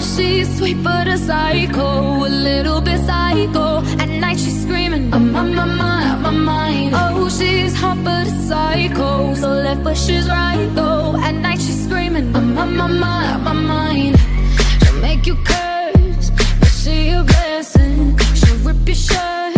she's sweet but a psycho, a little bit psycho. At night she's screaming, I'm on my mind, out my mind. Oh, she's hot but a psycho, so left but she's right though. At night she's screaming, I'm on my mind, out my mind. She'll make you curse, but she a blessing. She'll rip your shirt.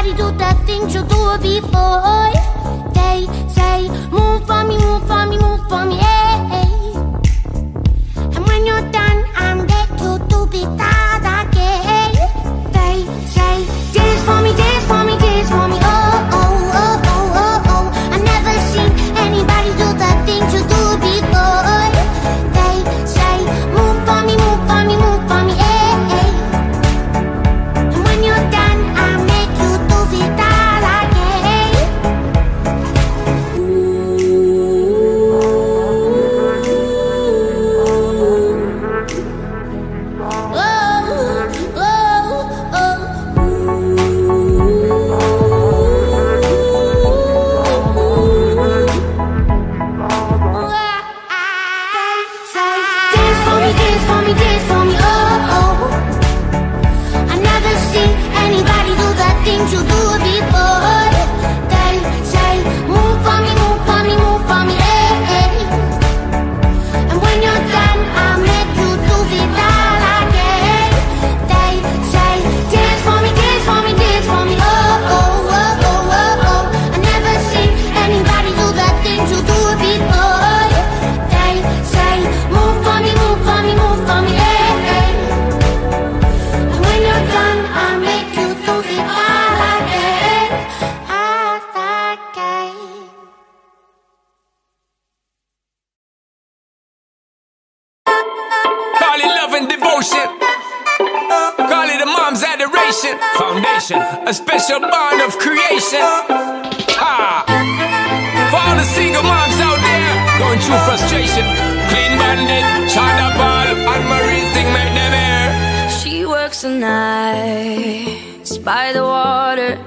anybody do the things you do before. They say, move for me, move for me, move for me, devotion. Call it a mom's adoration. Foundation, a special bond of creation. Ha! For all the single moms out there going through frustration. Clean bandit, China Ball, and Marie thing make them air. She works the nights by the water.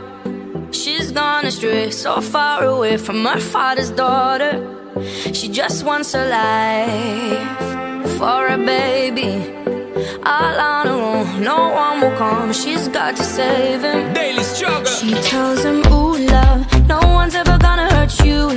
She's gone astray, so far away from her father's daughter. She just wants a life for a baby. All on her own, no one will come. She's got to save him. Daily struggle. She tells him, Ooh, love, no one's ever gonna hurt you,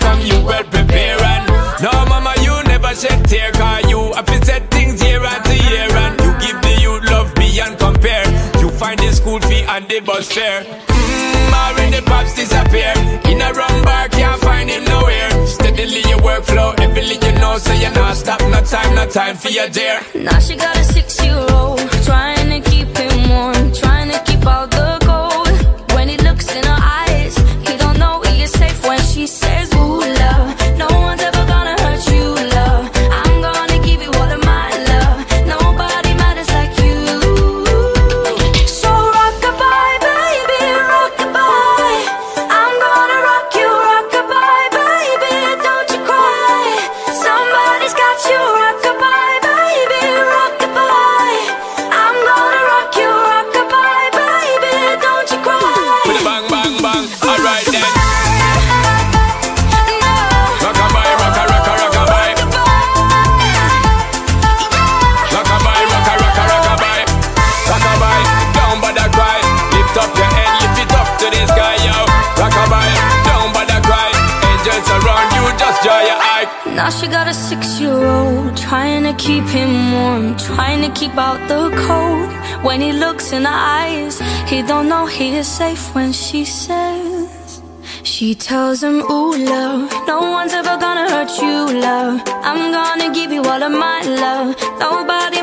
come, you well prepare. And no, mama, you never shed tear. Cause you have set things year after year. And you give the youth love beyond compare. You find the school fee and the bus fare. Mmm, already pops disappear. In a wrong bar, can't find him nowhere. Steadily your workflow, everything you know, so you're not stop, no time, no time for your dear. Now she got a six-year-old Trying to keep him warm Trying to keep out the Now she got a six-year-old Trying to keep him warm Trying to keep out the cold. When he looks in her eyes He don't know he is safe when she says She tells him, ooh, love No one's ever gonna hurt you, love. I'm gonna give you all of my love. Nobody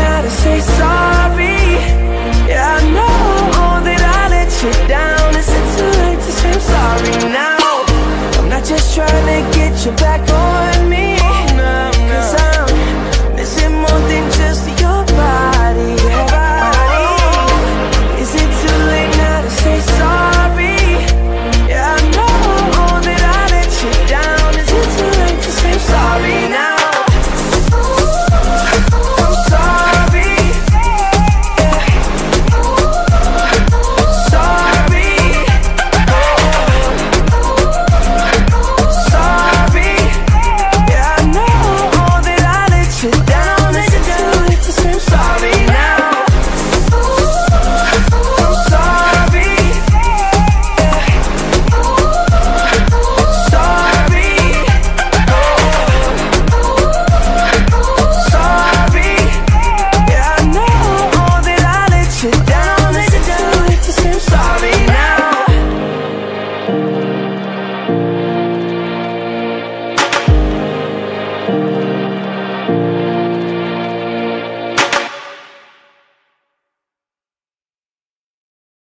to say sorry. Yeah, I know that I let you down. It's too late to say I'm sorry now? I'm not just trying to get you back on me.